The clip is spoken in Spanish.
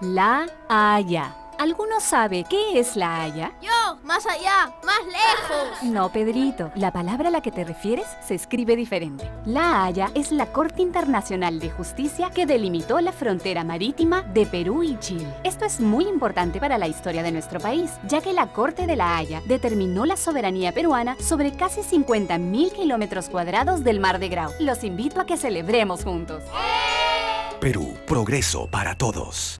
La Haya. ¿Alguno sabe qué es la Haya? Yo, más allá, más lejos. No, Pedrito. La palabra a la que te refieres se escribe diferente. La Haya es la Corte Internacional de Justicia que delimitó la frontera marítima de Perú y Chile. Esto es muy importante para la historia de nuestro país, ya que la Corte de la Haya determinó la soberanía peruana sobre casi 50.000 kilómetros cuadrados del Mar de Grau. Los invito a que celebremos juntos. Perú, progreso para todos.